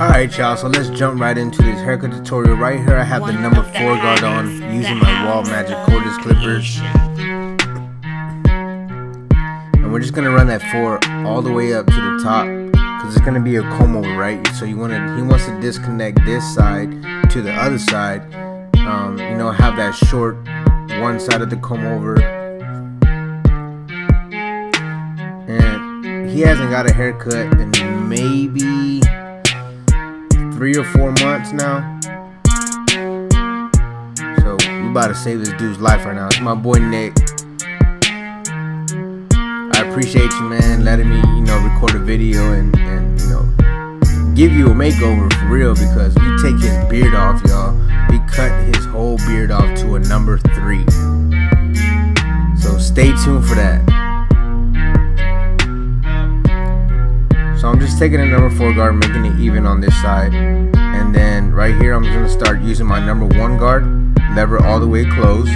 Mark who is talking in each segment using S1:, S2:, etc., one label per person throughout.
S1: Alright y'all, so let's jump right into this haircut tutorial. Right here I have the number 4 guard on using my Wahl Magic cordless clippers. And we're just going to run that 4 all the way up to the top because it's going to be a comb over, right? So you want to, he wants to disconnect this side to the other side. Um, you know, have that short one side of the comb over. And he hasn't got a haircut in maybe three or four months now. So we about to save this dude's life right now. It's my boy Nik. I appreciate you, man, letting me, you know, record a video and, and you know, give you a makeover for real because we take his beard off, y'all. We cut his whole beard off to a number three. So stay tuned for that. So I'm just taking a number four guard, making it even on this side. And then right here, I'm gonna start using my number one guard, lever all the way closed.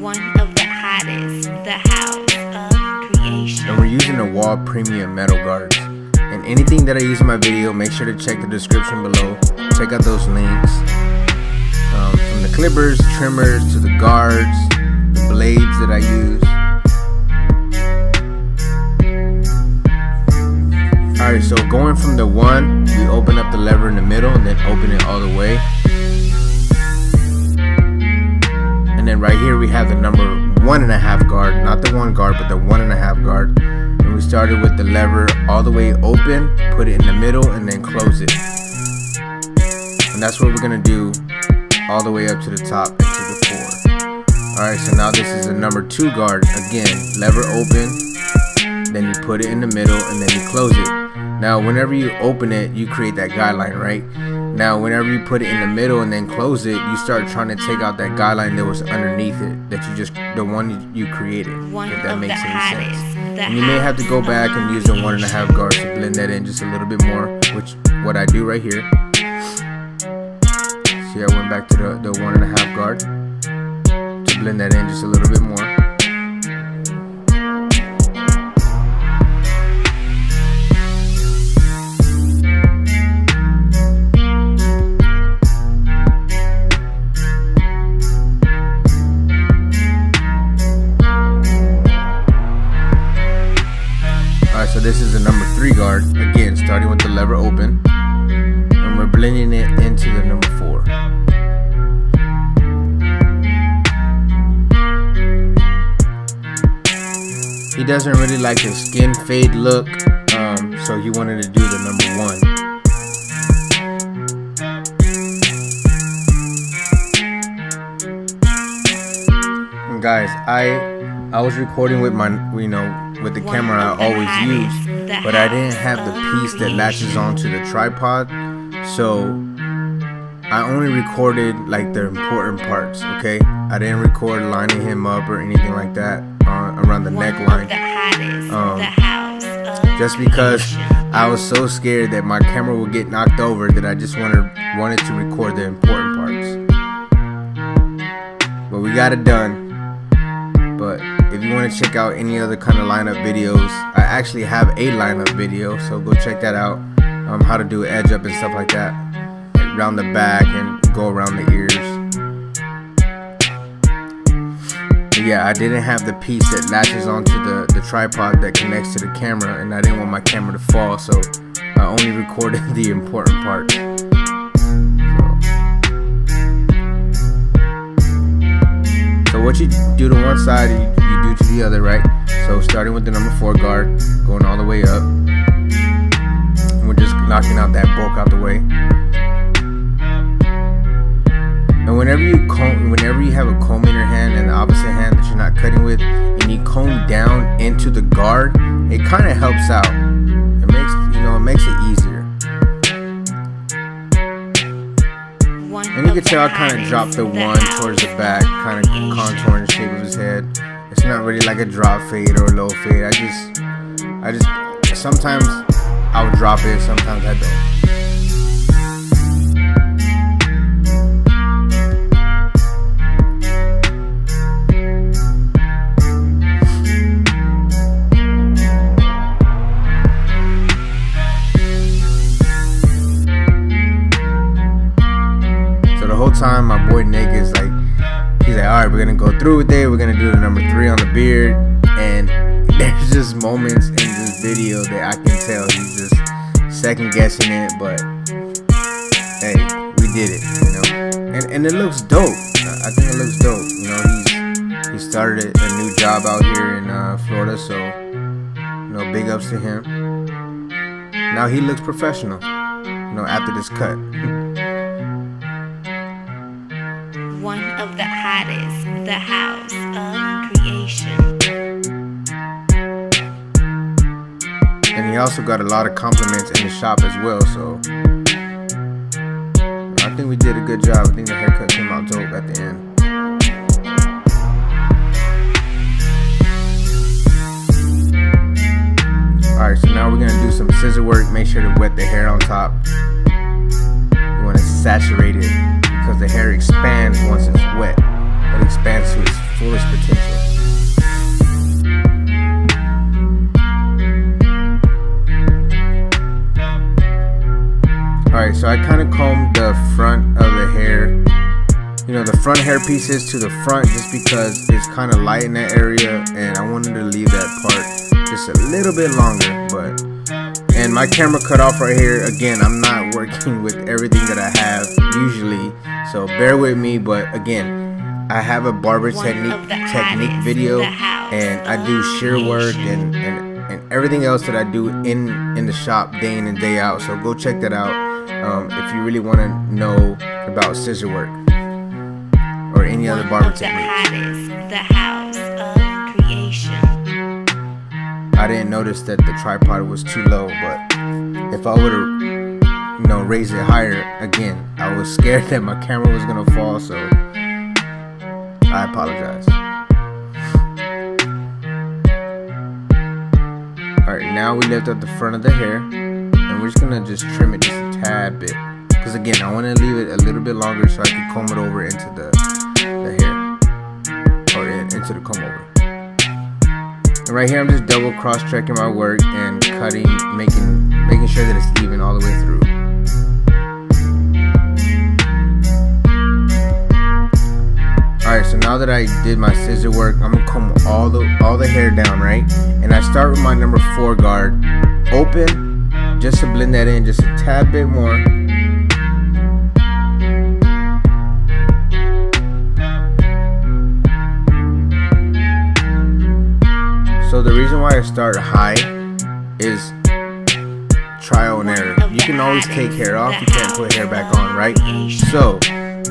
S2: One of the hottest, the house of creation.
S1: And we're using the Wahl Premium Metal Guards. And anything that I use in my video, make sure to check the description below. Check out those links. Um, from the clippers, trimmers, to the guards, blades that I use. Alright, so going from the one, we open up the lever in the middle and then open it all the way. And then right here we have the number one and a half guard, not the one guard, but the one and a half guard. And we started with the lever all the way open, put it in the middle, and then close it. And that's what we're gonna do all the way up to the top. Alright, so now this is a number two guard. Again, lever open, then you put it in the middle, and then you close it. Now, whenever you open it, you create that guideline, right? Now, whenever you put it in the middle and then close it, you start trying to take out that guideline that was underneath it, that you just, the one you created,
S2: One
S1: if that makes
S2: the
S1: any sense.
S2: the
S1: And you may have to go back and use the one and a half guard to blend that in just a little bit more, which what I do right here. See, I went back to the, the one and a half guard blend that in just a little bit more. Really like the skin fade look, um, so he wanted to do the number one. And guys, I I was recording with my you know with the camera I always use, but I didn't have the piece that latches onto the tripod, so I only recorded like the important parts. Okay, I didn't record lining him up or anything like that around the neckline. Um, just because. I was so scared that my camera would get knocked over that I just wanted wanted to record the important parts. But we got it done. But if you want to check out any other kind of lineup videos, I actually have a lineup video, so go check that out. Um, how to do edge up and stuff like that, like around the back and go around the ears. Yeah, I didn't have the piece that latches onto the, the tripod that connects to the camera, and I didn't want my camera to fall, so I only recorded the important part. So, so what you do to one side, you, you do to the other, right? So starting with the number four guard, going all the way up, and we're just knocking out that bulk out the way. And whenever you comb, whenever you have a comb in your hand and the opposite hand that you're not cutting with, and you comb down into the guard, it kind of helps out. It makes you know it makes it easier. And you can tell I kind of dropped the
S2: the
S1: one towards the back, kind of contouring the shape of his head. It's not really like a drop fade or a low fade. I just, I just, sometimes I'll drop it, sometimes I don't. Time, my boy Nik is like, he's like, all right, we're gonna go through with it. We're gonna do the number three on the beard, and there's just moments in this video that I can tell he's just second guessing it, but hey, we did it, you know, and and it looks dope. I think it looks dope. You know, he's he started a new job out here in uh, Florida, so you know, big ups to him. Now he looks professional, you know, after this cut.
S2: the the house of creation.
S1: And he also got a lot of compliments in the shop as well, so I think we did a good job. I think the haircut came out dope at the end. Alright, so now we're gonna do some scissor work. Make sure to wet the hair on top. You wanna saturate it because the hair expands once it's wet. Expands to its fullest potential. Alright, so I kind of combed the front of the hair. You know, the front hair pieces to the front just because it's kind of light in that area and I wanted to leave that part just a little bit longer. But, and my camera cut off right here. Again, I'm not working with everything that I have usually, so bear with me. But again, I have a barber
S2: One
S1: technique technique video and I do shear work and, and and everything else that I do in in the shop day in and day out. So go check that out um, if you really want to know about scissor work or any other barber
S2: of the
S1: techniques.
S2: hottest, the house of creation.
S1: I didn't notice that the tripod was too low, but if I would have you know raised it higher again, I was scared that my camera was gonna fall. So I apologize. Alright, now we lift up the front of the hair and we're just gonna just trim it just a tad bit. Because again, I want to leave it a little bit longer so I can comb it over into the, the hair. Or in, into the comb over. And right here I'm just double cross checking my work and cutting, making making sure that it's even all the way through. Alright, so now that I did my scissor work, I'm gonna comb all the all the hair down, right? And I start with my number four guard, open, just to blend that in just a tad bit more. So the reason why I start high is trial and error. You can always take hair off, you can't put hair back on, right? So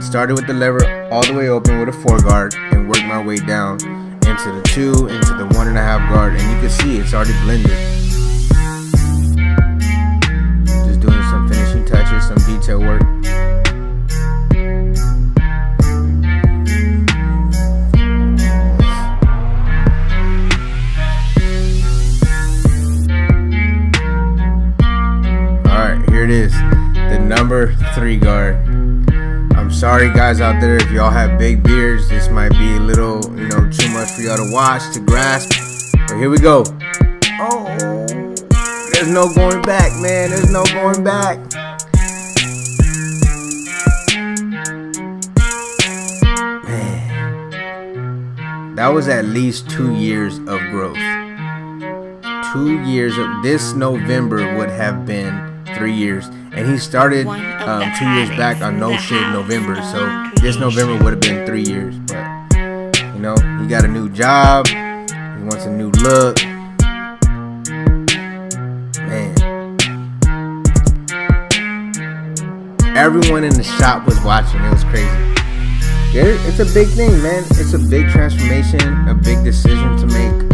S1: started with the lever all the way open with a four guard and worked my way down into the two, into the one and a half guard, and you can see it's already blended. Just doing some finishing touches, some detail work. Alright, here it is. The number three guard. I'm sorry guys out there if y'all have big beards. This might be a little, you know, too much for y'all to watch, to grasp. But here we go. Oh, there's no going back, man. There's no going back. Man. That was at least two years of growth. Two years of this November would have been three years. And he started um, two years back on No Shave November. So this November would have been three years. But you know, he got a new job. He wants a new look. Man. Everyone in the shop was watching. It was crazy. It's a big thing, man. It's a big transformation, a big decision to make.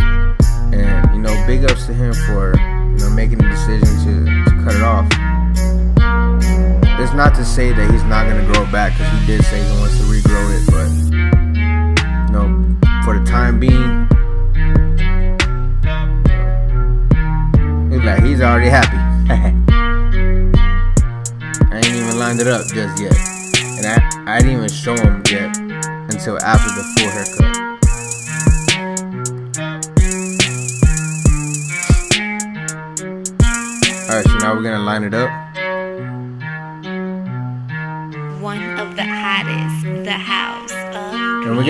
S1: And, you know, big ups to him for, you know, making the decision to, to cut it off. It's not to say that he's not to grow it back, because he did say he wants to regrow it, but, you know, for the time being, like, he's already happy. I ain't even lined it up just yet. And I, I didn't even show him yet until after the full haircut. Alright, so now we're gonna line it up.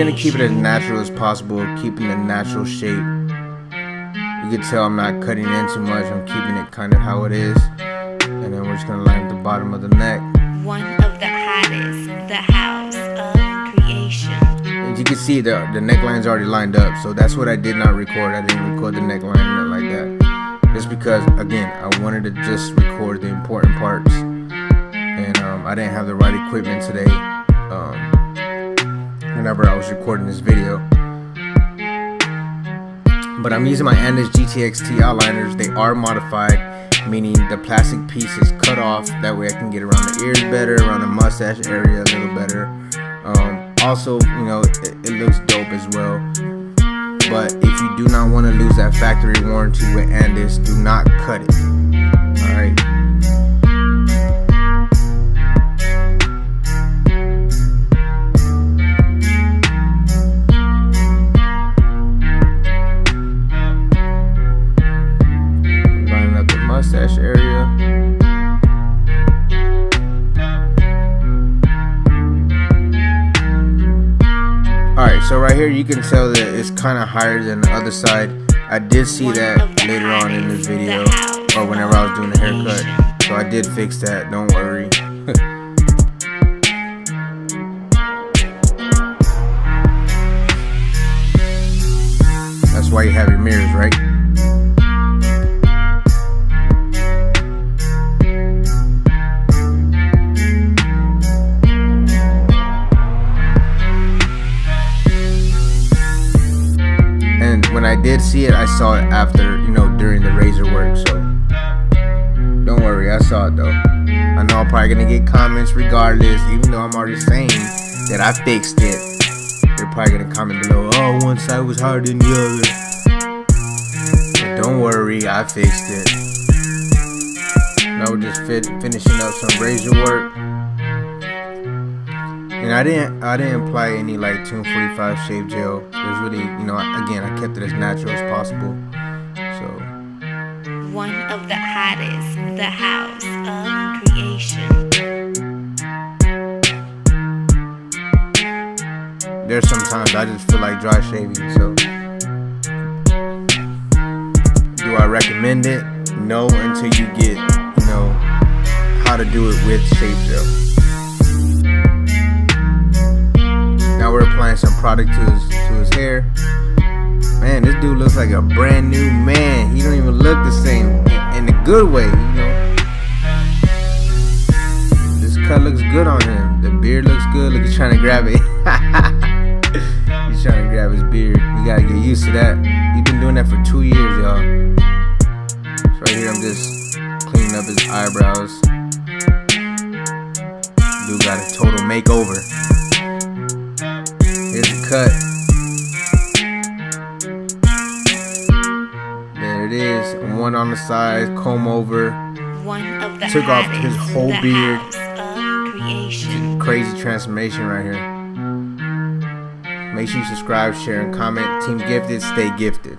S1: Gonna keep it as natural as possible, keeping the natural shape. You can tell I'm not cutting in too much. I'm keeping it kind of how it is, and then we're just gonna line the bottom of the neck.
S2: One of the hottest, the house of creation.
S1: As you can see, the the neckline's already lined up, so that's what I did not record. I didn't record the neckline like that, just because again I wanted to just record the important parts, and um, I didn't have the right equipment today. Um, whenever I was recording this video. But I'm using my Andis GTX T outliners. They are modified, meaning the plastic piece is cut off. That way I can get around the ears better, around the mustache area a little better. Um, also, you know, it, it looks dope as well. But if you do not want to lose that factory warranty with Andis, do not cut it. Alright. Right here you can tell that it's kind of higher than the other side. I did see that later on in this video, or whenever I was doing the haircut. So I did fix that, don't worry. That's why you have your mirrors, right? Did see it, I saw it after, you know, during the razor work. So don't worry, I saw it though. I know I'm probably gonna get comments regardless, even though I'm already saying that I fixed it. They're probably gonna comment below, oh, one side was harder than the other. But don't worry, I fixed it. Now we're just fit, finishing up some razor work. And I didn't I didn't apply any like 245 shave gel. It was really, you know, again, I kept it as natural as possible. So
S2: One of the hottest, the house of creation.
S1: there's sometimes I just feel like dry shaving. So do I recommend it? No, until you get, you know, how to do it with shave gel. Applying some product to his to his hair. Man, this dude looks like a brand new man. He don't even look the same in, a good way, you know. This cut looks good on him. The beard looks good. Look, he's trying to grab it. he's trying to grab his beard. You gotta get used to that. He's been doing that for two years, y'all. So right here, I'm just cleaning up his eyebrows. Dude got a total makeover. Cut. There it is. One on the side, comb over.
S2: One of the
S1: Took off his whole beard.
S2: house of creation.
S1: Crazy transformation right here. Make sure you subscribe, share, and comment. Team Gifted, stay gifted.